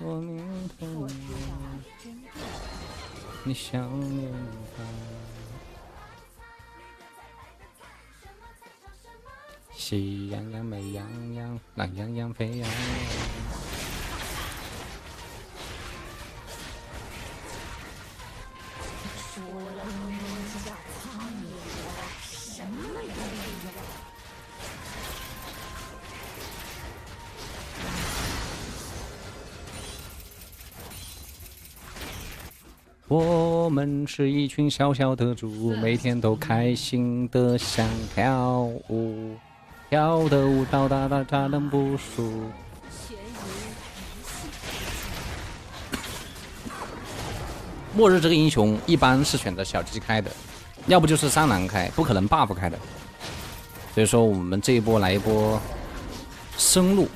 我明白你想念他。喜羊羊、美羊羊、懒羊羊、沸羊羊。们是一群小小的猪，每天都开心的想跳舞，跳的舞蹈哒哒哒能不输。末日这个英雄一般是选择小鸡开的，要不就是三蓝开，不可能 buff 开的。所以说我们这一波来一波生路，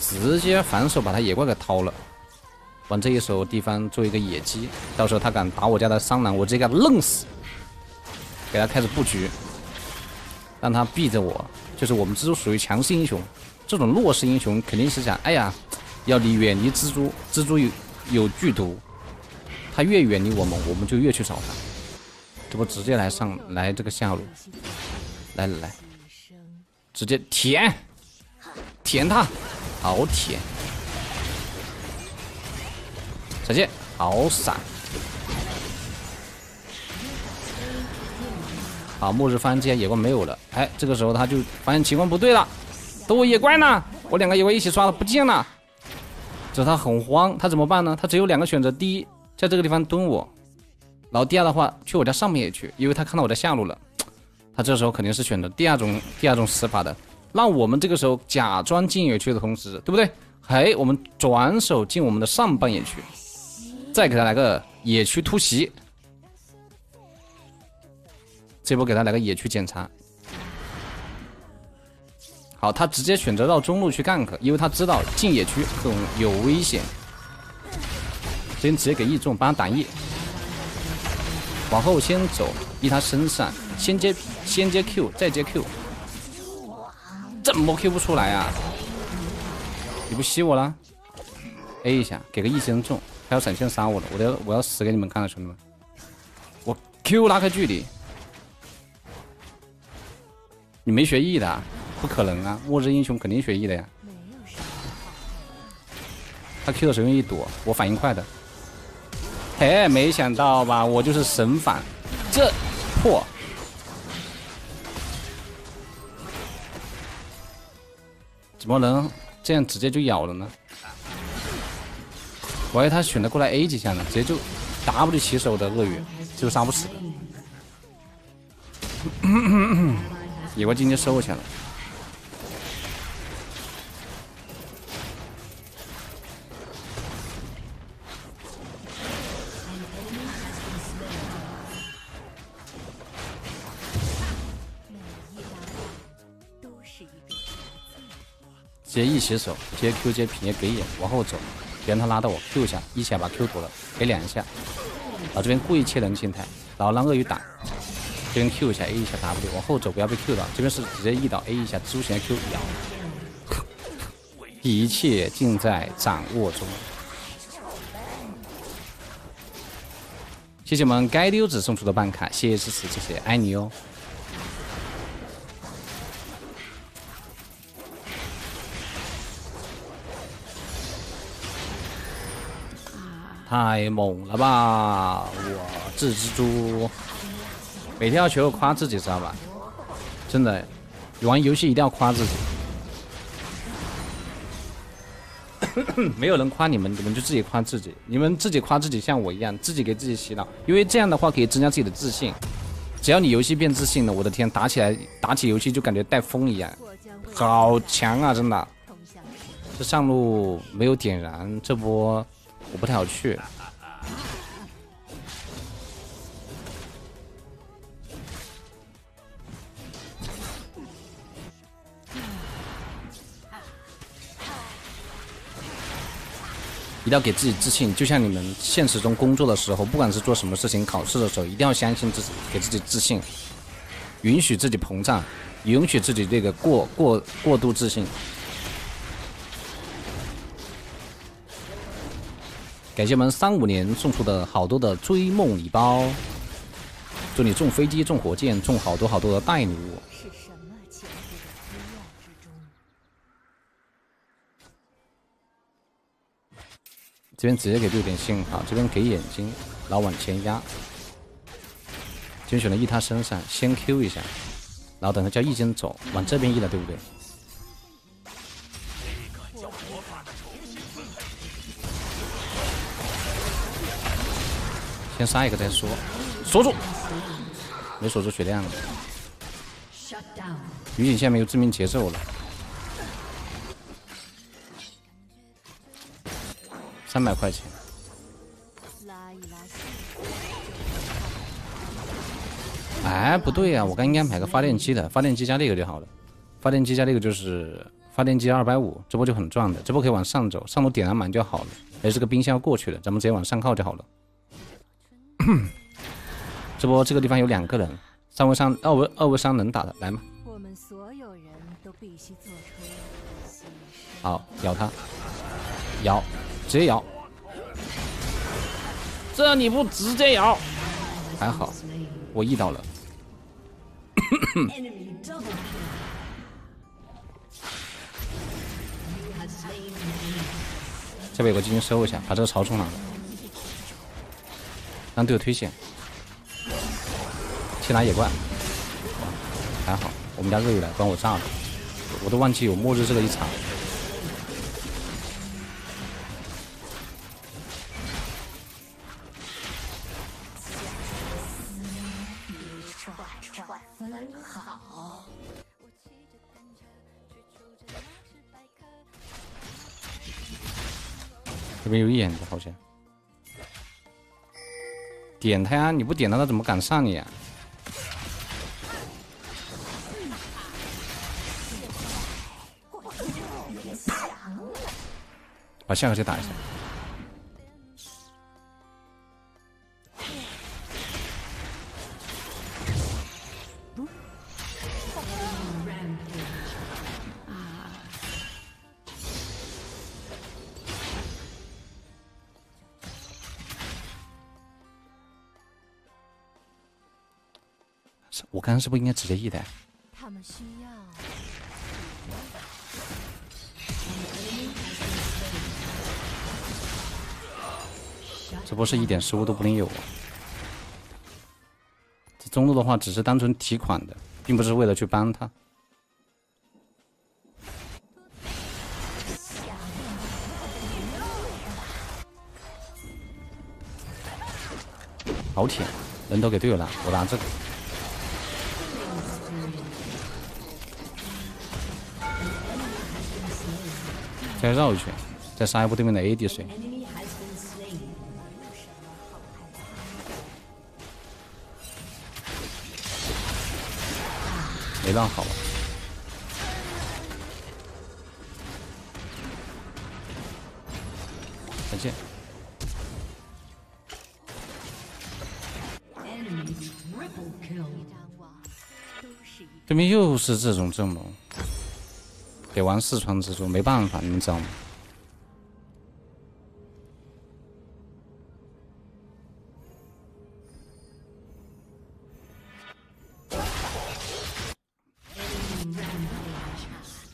直接反手把他野怪给掏了。往这一手地方做一个野鸡，到时候他敢打我家的桑兰，我直接给他弄死。给他开始布局，让他避着我。就是我们蜘蛛属于强势英雄，这种弱势英雄肯定是想，哎呀，要离远离蜘蛛，蜘蛛有有剧毒，他越远离我们，我们就越去找他。这不直接来上来这个下路，来来来，直接舔，舔他，好舔。再见，好闪！好，末日发现这些野怪没有了，哎，这个时候他就发现情况不对了，都我野怪呢？我两个野怪一起刷了，不见了。这他很慌，他怎么办呢？他只有两个选择：第一，在这个地方蹲我；然后第二的话，去我家上面也去，因为他看到我的下路了。他这时候肯定是选择第二种第二种死法的，那我们这个时候假装进野区的同时，对不对？嘿，我们转手进我们的上半野区。再给他来个野区突袭，这波给他来个野区检查。好，他直接选择绕中路去 gank，因为他知道进野区很有危险。先直接给 E 中，帮他挡 E，往后先走，E 他身上，先接先接 Q，再接 Q，怎么 Q 不出来啊？你不吸我了？A 一下，给个 E 先中。他要闪现杀我了，我要我要死给你们看了，兄弟们！我 Q 拉开距离，你没学 E 的，不可能啊！末日英雄肯定学 E 的呀。他 Q 的时候一躲，我反应快的。嘿，没想到吧？我就是神反，这破，怎么能这样直接就咬了呢？我以他选择过来 A 几下呢，直接就 W 起手的鳄鱼就杀不死的。野怪今天收起来了。接一起手，接 Q 接平接给野，往后走。别让他拉到我，Q 一下，一下把 Q 躲了，给两下，然后这边故意切人形态，然后让鳄鱼打，这边 Q 一下，A 一下 W，往后走不要被 Q 到，这边是直接 E 到 A 一下，蜘蛛侠 Q 咬，一切尽在掌握中。谢谢我们该溜子送出的办卡，谢谢支持，谢谢，爱你哦。太猛了吧！我这蜘蛛每天要学会夸自己，知道吧？真的，玩游戏一定要夸自己。没有人夸你们，你们就自己夸自己。你们自己夸自己，像我一样，自己给自己洗脑。因为这样的话可以增加自己的自信。只要你游戏变自信了，我的天，打起来打起游戏就感觉带风一样，好强啊！真的。这上路没有点燃，这波。我不太好去，一定要给自己自信。就像你们现实中工作的时候，不管是做什么事情、考试的时候，一定要相信自己，给自己自信，允许自己膨胀，允许自己这个过过过度自信。感谢我们三五年送出的好多的追梦礼包，祝你中飞机、中火箭、中好多好多的带礼物。这边直接给六点信号，这边给眼睛，然后往前压。这边选择一他身上，先 Q 一下，然后等他叫一经走，往这边 E 了，对不对？先杀一个再说，锁住，没锁住血量了。女警现在没有致命节奏了。三百块钱。哎，不对呀，我刚应该买个发电机的，发电机加那个就好了。发电机加那个就是发电机二百五，这波就很赚的，这波可以往上走，上路点燃满就好了。哎，这个兵线要过去了，咱们直接往上靠就好了。这波这个地方有两个人，三 v 三二 v 二 v 三能打的，来嘛。好，咬他，咬。直接咬，这你不直接咬，还好，我 E 到了。这边有个金收一下，把这个曹冲了，让队友推线，去拿野怪，还好，我们家热雨来帮我炸了，我都忘记有末日这个一场。这边有眼的，好像点他呀！你不点他，他怎么敢上你呀？把下个先打一下。我刚刚是不是应该直接 E 的？他们需要。这波是一点失误都不能有。这中路的话，只是单纯提款的，并不是为了去帮他。好铁，人都给队友了，我拿这个。再绕一圈，再杀一波对面的 AD 水，没浪好。再见。对面又是这种阵容。得玩四川蜘蛛没办法，你们知道吗？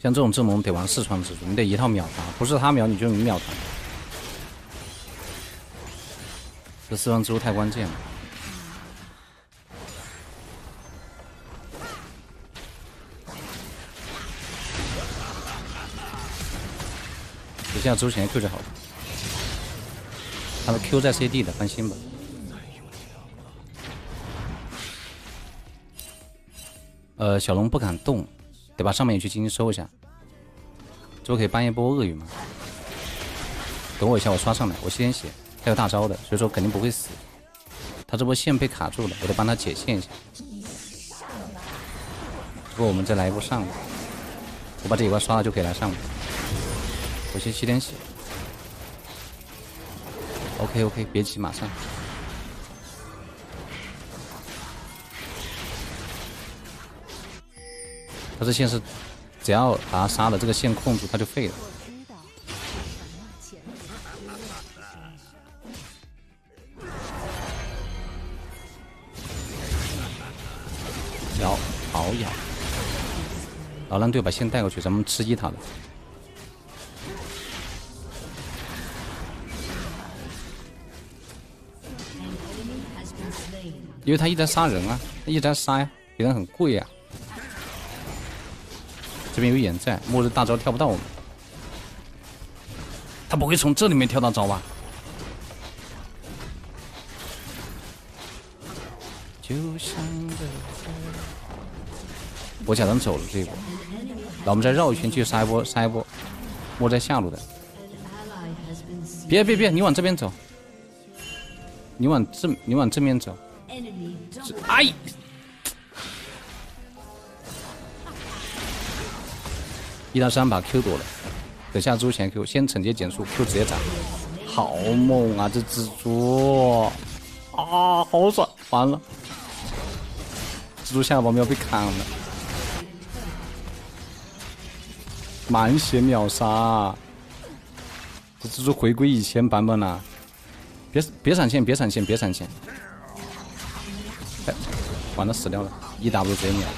像这种阵容得玩四川蜘蛛，你得一套秒他，不是他秒你就你秒他。这四川蜘蛛太关键了。这样周前 Q 就好了，他的 Q 在 CD 的，放心吧。呃，小龙不敢动，得把上面也去进行收一下。这不可以搬一波鳄鱼吗？等我一下，我刷上来，我吸点血，他有大招的，所以说肯定不会死。他这波线被卡住了，我得帮他解线一下。不过我们再来一波上路，我把这一关刷了就可以来上了。我先吸点血 okok 别急马上。他这线是只要把他杀了这个线控住他就废了。咬好咬老狼队把线带过去咱们吃鸡他了。因为他一直在杀人啊，他一直在杀呀，别人很贵呀。这边有眼在，末日大招跳不到我们，他不会从这里面跳到招吧？就像我假装走了这一波，那我们再绕一圈去杀一波，杀一波，末在下路的。别别别，你往这边走，你往正你往正面走。哎！一到三把 Q 躲了，等下猪前 Q，先惩戒减速，Q 直接斩，好猛啊！这蜘蛛啊，好爽！完了，蜘蛛下一波要被砍了，满血秒杀！这蜘蛛回归以前版本了，别别闪现，别闪现，别闪现！哎，完了，死掉了！，E W 直接秒，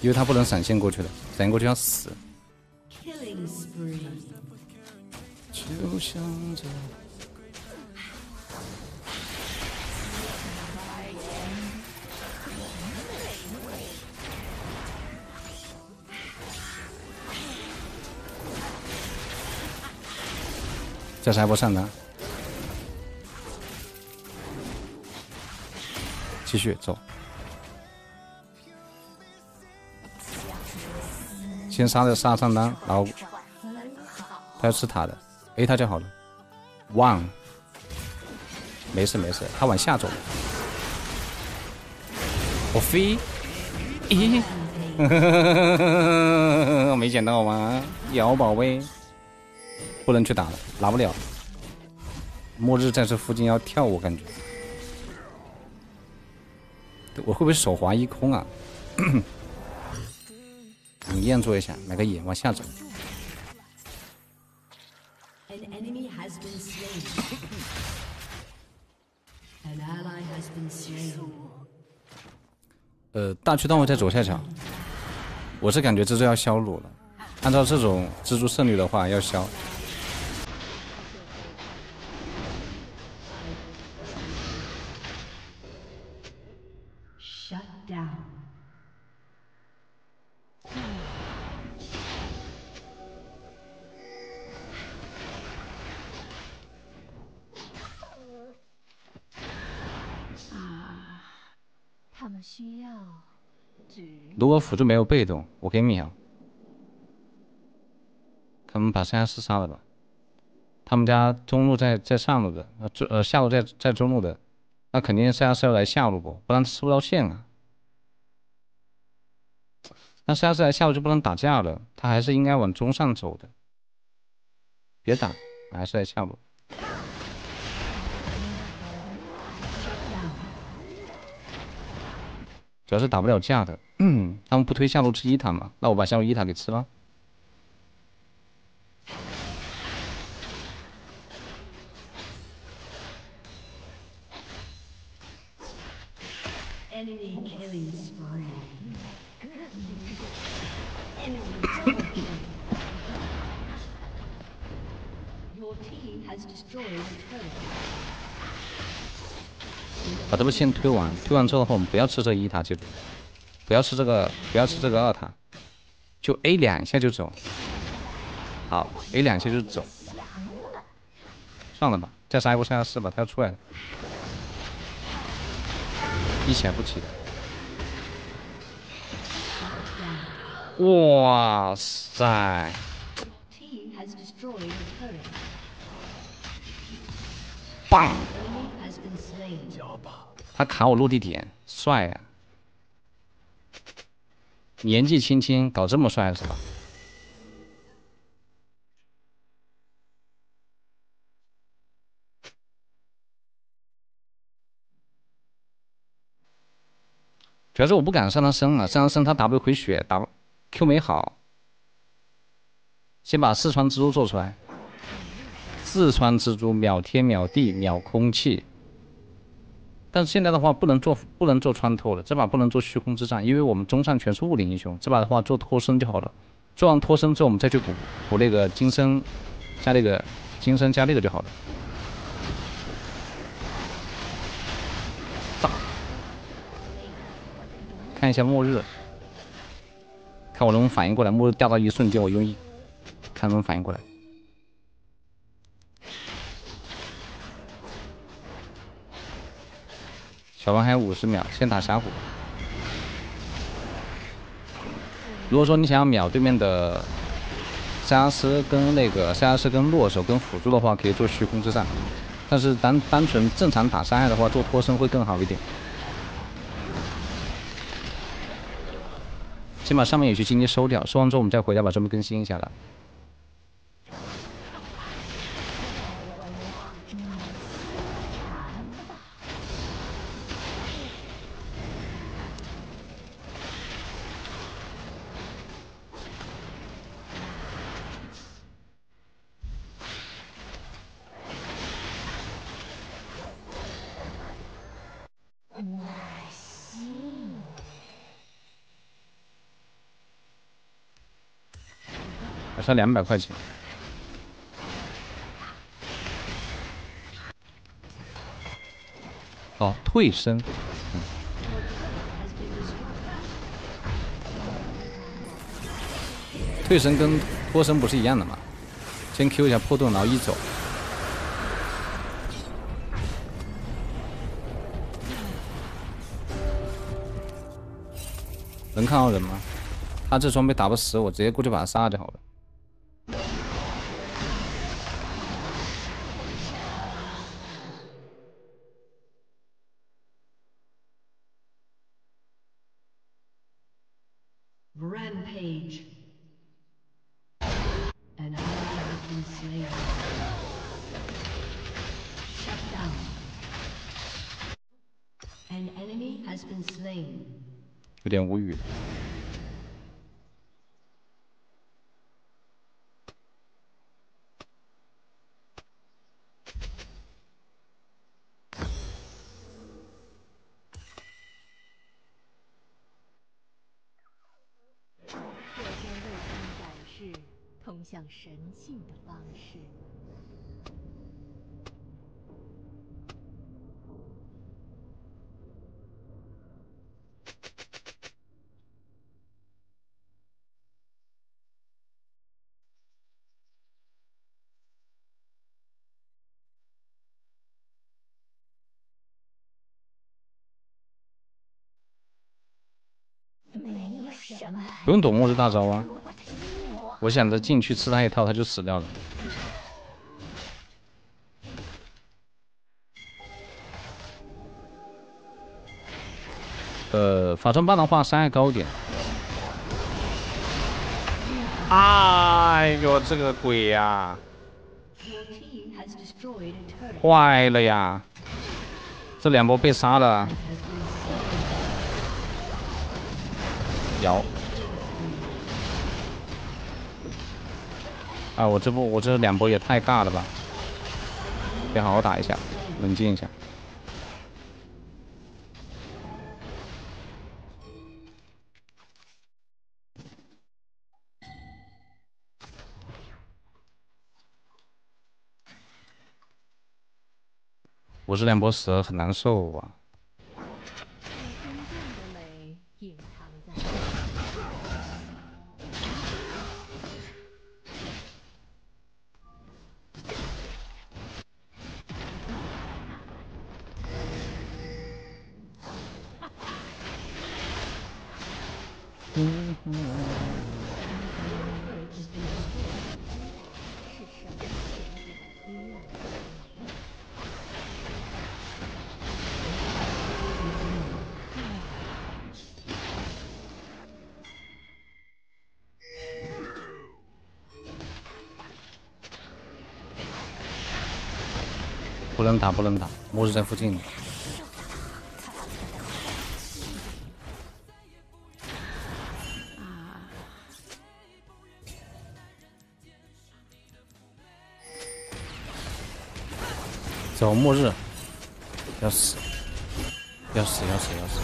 因为他不能闪现过去的，闪现过去要死。就像这。再杀一波上单，继续走，先杀的杀上单，然后他要吃塔的，A 他就好了，one，没事没事，他往下走，我飞，咦，没捡到吗？有宝贝。不能去打了，拿不了。末日在这附近要跳，我感觉。我会不会手滑一空啊？你验做一下，买个野往下走。呃，大区段位在左下角。我是感觉蜘蛛要削路了，按照这种蜘蛛胜率的话，要削。需要如果辅助没有被动，我可以秒。他们把三下四杀了吧？他们家中路在在上路的，呃中呃下路在在中路的，那肯定三下四要来下路不？不然吃不到线啊。那三下四来下路就不能打架了，他还是应该往中上走的。别打，还是来下路。主要是打不了架的，嗯，他们不推下路吃一塔嘛？那我把下路一塔给吃了。把这波线推完，推完之后的话，我们不要吃这一塔，就不要吃这个，不要吃这个二塔，就 A 两下就走。好，A 两下就走。算了吧，再杀一波三下四吧，他要出来了。一起来不起的。哇塞！棒！他卡我落地点，帅啊！年纪轻轻搞这么帅是吧？主要是我不敢上他身啊，上他身他 W 回血，打 Q 没好，先把四川蜘蛛做出来。四川蜘蛛秒天秒地秒空气。但是现在的话不能做不能做穿透了，这把不能做虚空之战，因为我们中上全是物理英雄，这把的话做脱身就好了。做完脱身之后，我们再去补补那个金身加那个金身加那个就好了。炸！看一下末日，看我能不能反应过来。末日掉到一瞬间，我用一看能不能反应过来。小王还有五十秒，先打峡谷。如果说你想要秒对面的塞拉斯跟那个塞拉斯跟洛手跟辅助的话，可以做虚空之战。但是单单纯正常打伤害的话，做脱身会更好一点。先把上面有些经济收掉，收完之后我们再回来把装备更新一下来。差两百块钱。哦，退身。退身跟脱身不是一样的吗？先 Q 一下破盾，然后一走。能看到人吗？他这装备打不死我，直接过去把他杀了就好了。点无语。向神性的方式。不用躲末日大招啊。我想着进去吃他一套，他就死掉了。呃，法穿棒的话伤害高一点。哎呦，这个鬼呀！坏了呀！这两波被杀了。摇。啊！我这波我这两波也太尬了吧！得好好打一下，冷静一下。我这两波死了很难受啊。不能打，不能打，末日在附近。走末日，要死，要死，要死，要死！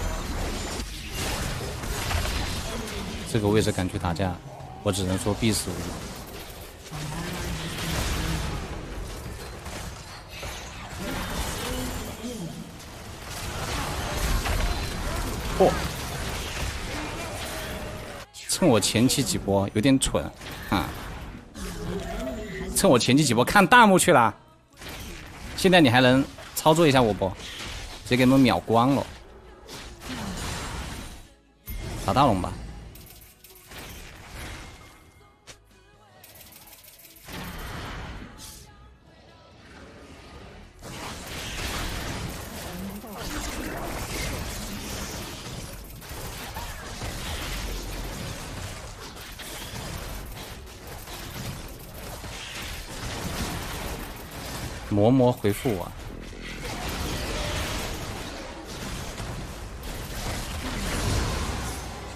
这个位置敢去打架，我只能说必死无疑。破！趁我前期几波有点蠢啊！趁我前期几波看弹幕去了。现在你还能操作一下我不？直接给你们秒光了，打大龙吧。嬷嬷回复我，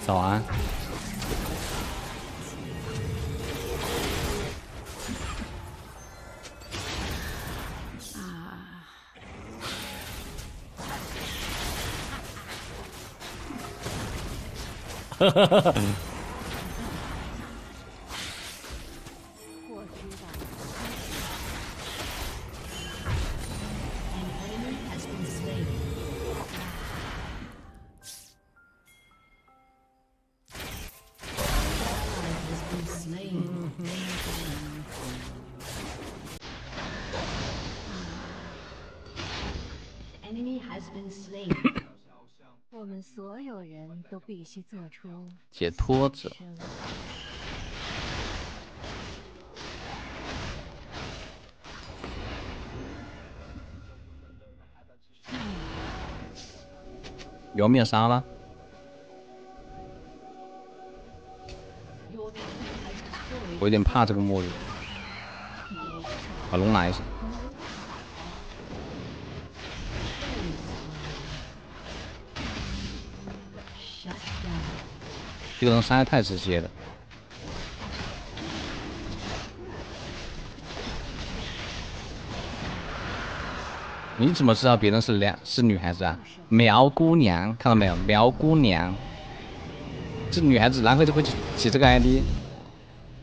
早安。哈哈哈我们所有人都必须做出解脱者。要灭杀了？我有点怕这个末日，把龙拿一下。这个人伤害太直接了。你怎么知道别人是两是女孩子啊？苗姑娘，看到没有？苗姑娘，这女孩子然后就会起这个 ID，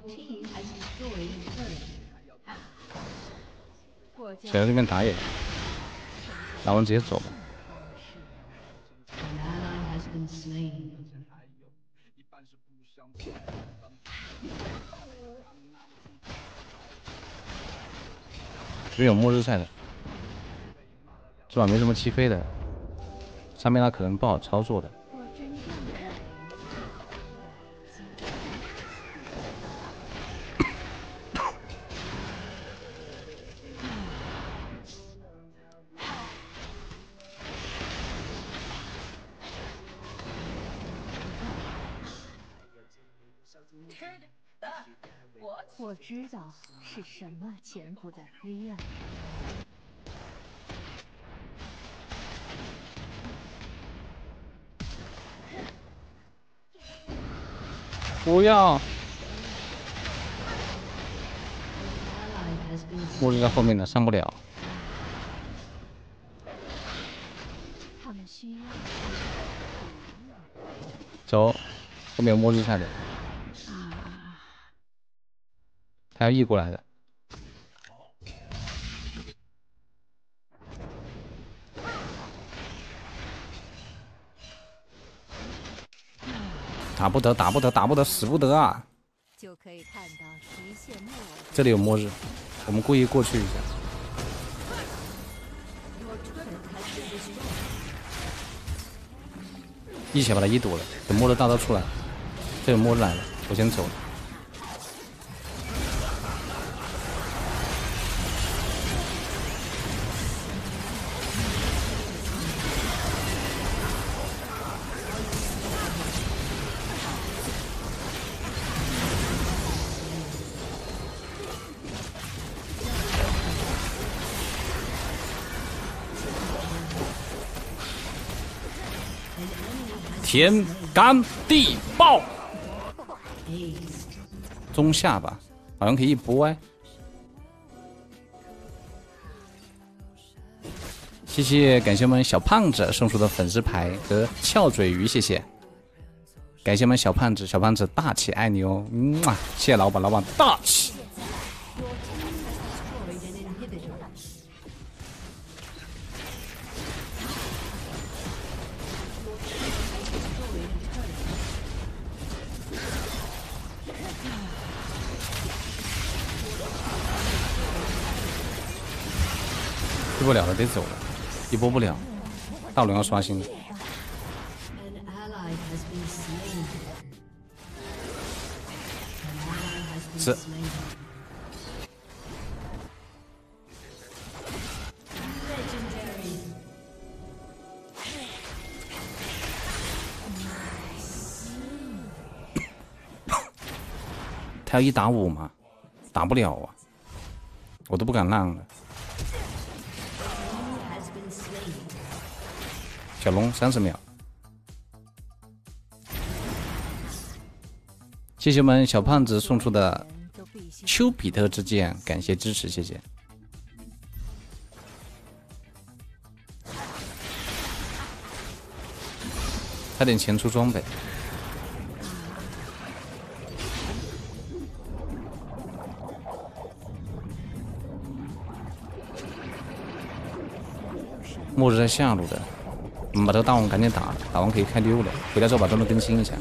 杰作为一个人。谁在这边打野？那我们直接走吧。没有末日赛的，这把没什么起飞的，上面那可能不好操作的。什么潜伏在黑暗。不要！末日在后面呢，上不了。走，后面有末日下的。他要 E 过来的，打不得，打不得，打不得，死不得啊！就可以看到这里有末日，我们故意过去一下，一起把他一堵了，等末日大招出来，这有末日来了，我先走。天干地爆，中下吧，好像可以一波哎。谢谢，感谢我们小胖子送出的粉丝牌和翘嘴鱼，谢谢。感谢我们小胖子，小胖子大气爱你哦，嗯啊，谢谢老板，老板大气。不了了，得走了，一波不了，大龙要刷新了。是。他要一打五吗？打不了啊，我都不敢浪了。小龙三十秒，谢谢我们小胖子送出的丘比特之箭，感谢支持，谢谢。差点钱出装备，末日在下路的。我们把这个大王赶紧打，打完可以开溜了。回来之后把装备更新一下。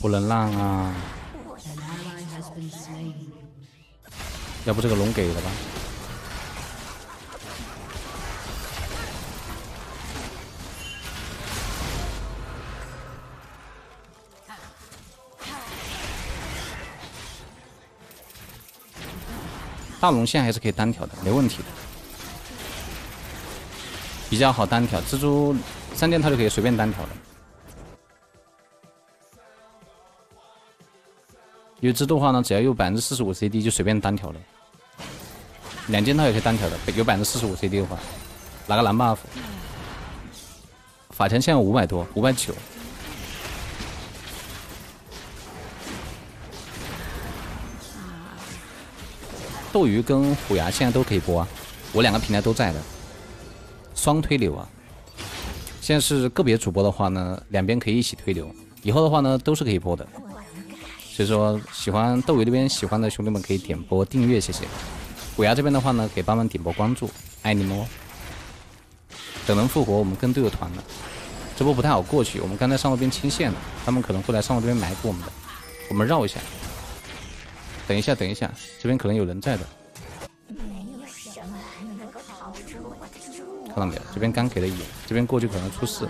不能让啊！要不这个龙给了吧？大龙线还是可以单挑的，没问题的，比较好单挑。蜘蛛三件套就可以随便单挑的。有蜘蛛的话呢，只要有百分之四十五 CD 就随便单挑了。两件套也可以单挑的，有百分之四十五 CD 的话，拿个蓝 buff。法强现在五百多，五百九。斗鱼跟虎牙现在都可以播啊，我两个平台都在的，双推流啊。现在是个别主播的话呢，两边可以一起推流，以后的话呢都是可以播的。所以说，喜欢斗鱼这边喜欢的兄弟们可以点播订阅，谢谢。虎牙这边的话呢，可以帮忙点播关注，爱你们哦。等能复活，我们跟队友团了。这波不太好过去，我们刚才上路边清线了，他们可能会来上路这边埋伏我们的，我们绕一下。等一下，等一下，这边可能有人在的。看到没有？这边刚给了野，这边过去可能出事。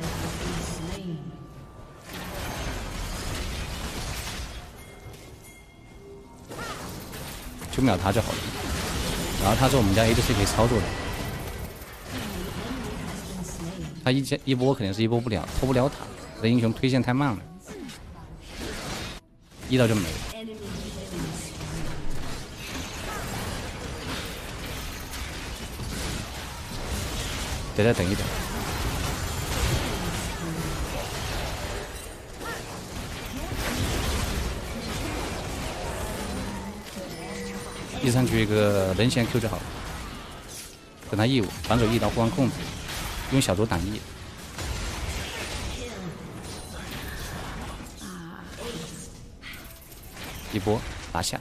就秒他就好了，然后他是我们家 ADC 可以操作的，他一一波肯定是一波不了，拖不了塔，这英雄推线太慢了，一刀就没了，得再等一等。一上去一个人先 Q 就好了，等他 E 五，反手一刀互换控制，用小猪挡 E，一波拿下。